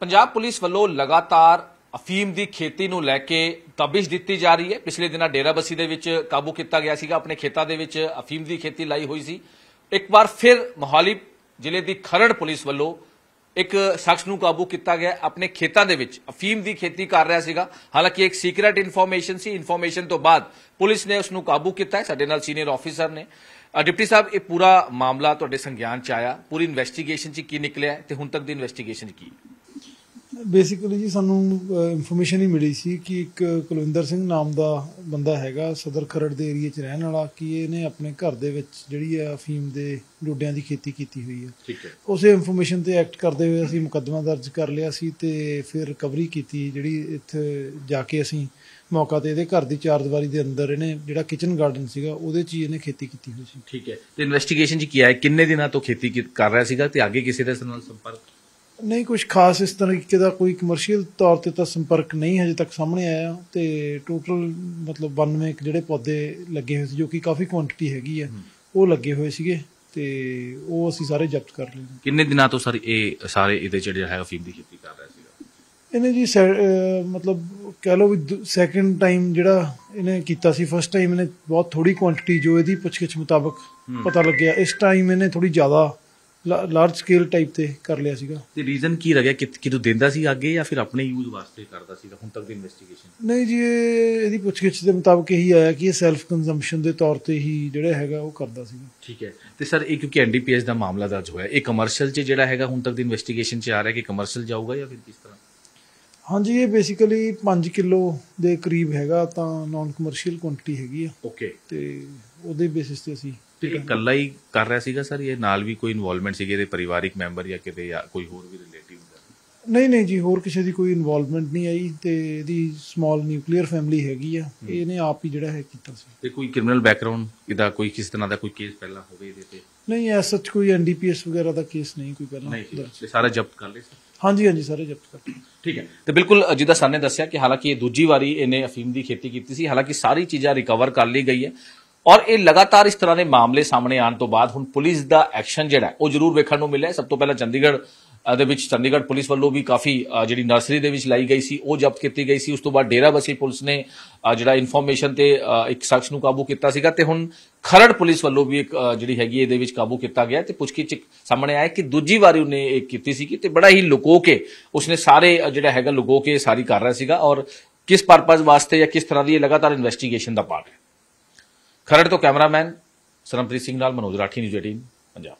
Punjab police ਵੱਲੋਂ ਲਗਾਤਾਰ ਅਫੀਮ ਦੀ ਖੇਤੀ ਨੂੰ ਲੈ ਕੇ ਦਬਿਸ਼ ਦਿੱਤੀ ਜਾ ਰਹੀ ਹੈ। ਪਿਛਲੇ ਦਿਨਾਂ ਡੇਰਾਬੱਸੀ ਦੇ ਵਿੱਚ ਕਾਬੂ ਕੀਤਾ ਗਿਆ ਸੀਗਾ। ਆਪਣੇ ਖੇਤਾਂ ਦੇ ਵਿੱਚ ਅਫੀਮ ਦੀ ਖੇਤੀ ਲਾਈ ਹੋਈ ਸੀ। ਇੱਕ ਵਾਰ ਫਿਰ ਮੋਹਾਲੀ ਜ਼ਿਲ੍ਹੇ ਦੀ ਖਰੜ ਪੁਲਿਸ ਵੱਲੋਂ ਇੱਕ ਸ਼ਖਸ ਨੂੰ ਕਾਬੂ ਕੀਤਾ ਗਿਆ। ਆਪਣੇ ਖੇਤਾਂ ਦੇ ਵਿੱਚ ਅਫੀਮ ਦੀ ਖੇਤੀ ਕਰ ਰਿਹਾ ਸੀਗਾ। ਹਾਲਾਂਕਿ ਇੱਕ ਸੀਕ੍ਰੀਟ ਇਨਫੋਰਮੇਸ਼ਨ ਸੀ। ਇਨਫੋਰਮੇਸ਼ਨ ਤੋਂ ਬਾਅਦ ਪੁਲਿਸ ਨੇ ਉਸ ਨੂੰ ਕਾਬੂ ਕੀਤਾ ਹੈ। ਸਾਡੇ ਨਾਲ ਸੀਨੀਅਰ ਆਫੀਸਰ ਨੇ। ਡਿਪਟੀ ਸਾਹਿਬ, ਇਹ ਪੂਰਾ ਮਾਮਲਾ ਤੁਹਾਡੇ ਸੰਗਿਆਨ ਚ ਆਇਆ। ਪੂਰੀ ਇਨਵੈਸਟੀਗੇਸ਼ਨ ਚ ਕੀ ਨਿਕਲਿਆ ਹੈ ਤੇ ਹੁਣ ਤੱਕ ਦੀ ਇਨਵੈਸਟੀਗੇਸ਼ਨ ਕੀ? ਬੇਸਿਕਲੀ ਜੀ ਸਾਨੂੰ ਇਨਫੋਰਮੇਸ਼ਨ ਹੀ ਮਿਲੀ ਸੀ ਕਿ ਇੱਕ ਕੁਲਵਿੰਦਰ ਸਿੰਘ ਨਾਮ ਦਾ ਬੰਦਾ ਹੈਗਾ ਸਦਰ ਖਰੜ ਦੇ ਏਰੀਆ 'ਚ ਰਹਿਣ ਵਾਲਾ ਕਿ ਇਹਨੇ ਆਪਣੇ ਘਰ ਦੇ ਵਿੱਚ ਜਿਹੜੀ ਆ ਅਫੀਮ ਦੇ ਡੋਡਿਆਂ ਦੀ ਖੇਤੀ ਕੀਤੀ ਹੋਈ ਹੈ ਠੀਕ ਹੈ। ਉਸੇ ਇਨਫੋਰਮੇਸ਼ਨ ਤੇ ਐਕਟ ਕਰਦੇ ਹੋਏ ਅਸੀਂ ਮੁਕੱਦਮਾ ਦਰਜ ਕਰ ਲਿਆ ਸੀ ਤੇ ਫਿਰ ਰਿਕਵਰੀ ਕੀਤੀ ਜਿਹੜੀ ਇੱਥੇ ਜਾ ਕੇ ਅਸੀਂ ਮੌਕਾ ਤੇ ਇਹਦੇ ਘਰ ਦੀ ਚਾਰ ਦੀਵਾਰੀ ਦੇ ਅੰਦਰ ਇਹਨੇ ਜਿਹੜਾ ਕਿਚਨ ਗਾਰਡਨ ਸੀਗਾ ਉਹਦੇ 'ਚ ਇਹਨੇ ਖੇਤੀ ਕੀਤੀ ਹੋਈ ਸੀ। ਠੀਕ ਹੈ। ਤੇ ਇਨਵੈਸਟੀਗੇਸ਼ਨ ਚ ਕੀ ਆਇਆ? ਕਿੰਨੇ ਦਿਨਾਂ ਤੋਂ ਖੇਤੀ ਕਰ ਰਿਹਾ ਸੀਗਾ ਤੇ ਅੱਗੇ ਕਿਸੇ ਦੇ ਨਾਲ ਸੰਪਰਕ? ਨਹੀਂ ਕੁਝ ਖਾਸ ਇਸ ਤਰੀਕੇ ਦਾ ਕੋਈ ਕਮਰਸ਼ੀਅਲ ਤੌਰ ਤੇ ਤਾਂ ਸੰਪਰਕ ਨਹੀਂ ਹਜੇ ਤੱਕ ਸਾਹਮਣੇ ਆਇਆ ਤੇ ਟੋਟਲ ਮਤਲਬ 92 ਕੁ ਜਿਹੜੇ ਪੌਦੇ ਲੱਗੇ ਹੋਏ ਸੀ ਜੋ ਕਿ ਕਾਫੀ ਕੁਆਂਟੀਟੀ ਹੈਗੀ ਆ ਉਹ ਲੱਗੇ ਹੋਏ ਸੀਗੇ ਤੇ ਉਹ ਅਸੀਂ ਸਾਰੇ ਜ਼ਬਤ ਕਰ ਲਏ। ਕਿੰਨੇ ਦਿਨਾਂ ਤੋਂ ਸਰ ਇਹ ਸਾਰੇ ਇਹਦੇ ਜਿਹੜਾ ਹੈ ਅਫੀਮ ਦੀ ਖੇਤੀ ਕਰ ਰਿਹਾ ਸੀਗਾ? ਇਹਨੇ ਜੀ ਮਤਲਬ ਕਹਿ ਲਓ ਵੀ ਸੈਕੰਡ ਟਾਈਮ ਜਿਹੜਾ ਇਹਨੇ ਕੀਤਾ ਸੀ ਫਸਟ ਟਾਈਮ ਇਹਨੇ ਬਹੁਤ ਥੋੜੀ ਕੁਆਂਟੀਟੀ ਜੋ ਇਹਦੀ ਪੁੱਛਗਿੱਛ ਮੁਤਾਬਕ ਪਤਾ ਲੱਗਿਆ। ਇਸ ਟਾਈਮ ਇਹਨੇ ਥੋੜੀ ਜ਼ਿਆਦਾ ਲਾਰਜ ਸਕੇਲ ਟਾਈਪ ਤੇ ਕਰ ਲਿਆ ਸੀਗਾ। ਤੇ ਰੀਜ਼ਨ ਕੀ ਲੱਗਿਆ ਕਿ ਕਿਦੋਂ ਦਿੰਦਾ ਸੀ ਅੱਗੇ ਜਾਂ ਫਿਰ ਆਪਣੇ ਯੂਜ਼ ਵਾਸਤੇ ਕਰਦਾ ਸੀਗਾ ਹੁਣ ਤੱਕ ਦੀ ਇਨਵੈਸਟੀਗੇਸ਼ਨ ਨਹੀਂ ਜੀ ਇਹ ਇਹਦੀ ਪੁੱਛਗਿੱਛ ਦੇ ਮੁਤਾਬਕ ਇਹੀ ਆਇਆ ਕਿ ਇਹ ਸੈਲਫ ਕੰਜ਼ੰਪਸ਼ਨ ਦੇ ਤੌਰ ਤੇ ਹੀ ਜਿਹੜਾ ਹੈਗਾ ਉਹ ਕਰਦਾ ਸੀਗਾ। ਠੀਕ ਹੈ। ਤੇ ਸਰ ਇਹ ਕਿਉਂਕਿ ਐਨਡੀਪੀਐਸ ਦਾ ਮਾਮਲਾ ਦਰਜ ਹੋਇਆ ਇਹ ਕਮਰਸ਼ੀਅਲ 'ਚ ਜਿਹੜਾ ਹੈਗਾ ਹੁਣ ਤੱਕ ਦੀ ਇਨਵੈਸਟੀਗੇਸ਼ਨ 'ਚ ਆ ਰਿਹਾ ਕਿ ਕਮਰਸ਼ੀਅਲ ਜਾਊਗਾ ਜਾਂ ਫਿਰ ਕਿਸ ਤਰ੍ਹਾਂ? ਹਾਂਜੀ ਇਹ ਬੇਸਿਕਲੀ 5 ਕਿਲੋ ਦੇ ਕਰੀਬ ਹੈਗਾ ਤਾਂ ਨਾਨ ਕਮਰਸ਼ੀਅਲ ਕੁਆਂਟੀਟੀ ਹੈਗੀ ਆ। ਓਕੇ ਤੇ ਉਹਦੇ ਬੇਸਿਸ ਤੇ ਅਸੀਂ ਇਹ ਇਕੱਲਾ ਹੀ ਕਰ ਰਿਹਾ ਸੀਗਾ ਸਰ? ਇਹ ਨਾਲ ਵੀ ਕੋਈ ਇਨਵੋਲਵਮੈਂਟ ਸੀਗੇ ਇਹਦੇ ਪਰਿਵਾਰਿਕ ਮੈਂਬਰ ਜਾਂ ਕਿਤੇ ਜਾਂ ਕੋਈ ਹੋਰ ਵੀ ਰਿਲੇਟਿਵ ਨਹੀਂ ਨਹੀਂ ਜੀ ਹੋਰ ਕਿਸੇ ਦੀ ਕੋਈ ਇਨਵੋਲਵਮੈਂਟ ਨਹੀਂ ਆਈ ਤੇ ਇਹਦੀ ਸਮਾਲ ਨਿਊਕਲੀਅਰ ਫੈਮਿਲੀ ਹੈਗੀ ਆ। ਇਹਨੇ ਆਪ ਹੀ ਜਿਹੜਾ ਹੈ ਕੀਤਾ ਸੀ। ਤੇ ਕੋਈ ਕ੍ਰਿਮੀਨਲ ਬੈਕਗ੍ਰਾਉਂਡ ਇਹਦਾ ਕੋਈ ਕਿਸ ਤਰ੍ਹਾਂ ਦਾ ਕੋਈ ਕੇਸ ਪਹਿਲਾਂ ਹੋਵੇ ਇਹਦੇ ਤੇ? ਨਹੀਂ ਐਸ ਸੱਚ ਕੋਈ ਐਨਡੀਪੀਐਸ ਵਗੈਰਾ ਦਾ ਕੇਸ ਨਹੀਂ ਕੋਈ ਪਹਿਲਾਂ ਨਹੀਂ ਸਾਰਾ ਜ਼ਬਤ ਕਰ ਲਿਆ ਸਰ? ਹਾਂਜੀ ਹਾਂਜੀ ਸਾਰੇ ਜ਼ਬਤ ਕਰ ਲਏ। ਠੀਕ ਹੈ। ਤੇ ਬਿਲਕੁਲ ਜਿੱਦਾਂ ਸਰ ਨੇ ਦੱਸਿਆ ਕਿ ਹਾਲਾਂਕਿ ਇਹ ਦੂਜੀ ਵਾਰੀ ਇਹਨੇ ਅਫੀਮ ਦੀ ਖੇਤੀ ਕੀਤੀ ਸੀ ਹਾਲਾਂਕਿ ਸਾਰੀ ਚੀਜ਼ਾਂ ਰਿਕਵਰ ਕਰ ਲਈ ਗਈ ਹੈ। ਔਰ ਇਹ ਲਗਾਤਾਰ ਇਸ ਤਰ੍ਹਾਂ ਦੇ ਮਾਮਲੇ ਸਾਹਮਣੇ ਆਉਣ ਤੋਂ ਬਾਅਦ ਹੁਣ ਪੁਲਿਸ ਦਾ ਐਕਸ਼ਨ ਜਿਹੜਾ ਉਹ ਜ਼ਰੂਰ ਵੇਖਣ ਨੂੰ ਮਿਲਿਆ ਸਭ ਤੋਂ ਪਹਿਲਾਂ ਚੰਡੀਗੜ੍ਹ ਦੇ ਵਿੱਚ ਚੰਡੀਗੜ੍ਹ ਪੁਲਿਸ ਵੱਲੋਂ ਵੀ ਕਾਫੀ ਜਿਹੜੀ ਨਰਸਰੀ ਦੇ ਵਿੱਚ ਲਾਈ ਗਈ ਸੀ, ਉਹ ਜ਼ਬਤ ਕੀਤੀ ਗਈ ਸੀ। ਉਸ ਤੋਂ ਬਾਅਦ ਡੇਰਾਬੱਸੀ ਪੁਲਿਸ ਨੇ ਜਿਹੜਾ ਇਨਫੋਰਮੇਸ਼ਨ ਤੇ ਇੱਕ ਸ਼ਖਸ ਨੂੰ ਕਾਬੂ ਕੀਤਾ ਸੀਗਾ ਤੇ ਹੁਣ ਖਰੜ ਪੁਲਿਸ ਵੱਲੋਂ ਵੀ ਇੱਕ ਜਿਹੜੀ ਹੈਗੀ ਇਹਦੇ ਵਿੱਚ ਕਾਬੂ ਕੀਤਾ ਗਿਆ ਤੇ ਪੁੱਛਗਿੱਛ ਸਾਹਮਣੇ ਆਇਆ ਕਿ ਦੂਜੀ ਵਾਰੀ ਉਹਨੇ ਇਹ ਕੀਤੀ ਸੀ ਤੇ ਬੜਾ ਹੀ ਲੁਕੋ ਕੇ ਉਸਨੇ ਸਾਰੇ ਜਿਹੜਾ ਹੈਗਾ ਲੁਕੋ ਕੇ ਸਾਰੀ ਕਰ ਰਿਹਾ ਸੀਗਾ ਔਰ ਕਿਸ ਪਰਪਸ ਵਾਸਤੇ ਜਾਂ ਕਿਸ ਤਰ੍ਹਾਂ ਦੀ ਇਹ ਲਗਾਤਾਰ ਇਨਵੈਸਟੀਗੇਸ਼ਨ ਦਾ ਪਾਰਟ ਹੈ। ਖਰੜ ਤੋਂ ਕੈਮਰਾਮੈਨ ਸਰਮਪ੍ਰੀਤ ਸਿੰਘ ਨਾਲ ਮਨੋਜ ਰਾਠੀ ਨਿਊਜ਼ 18 ਪੰਜਾਬ।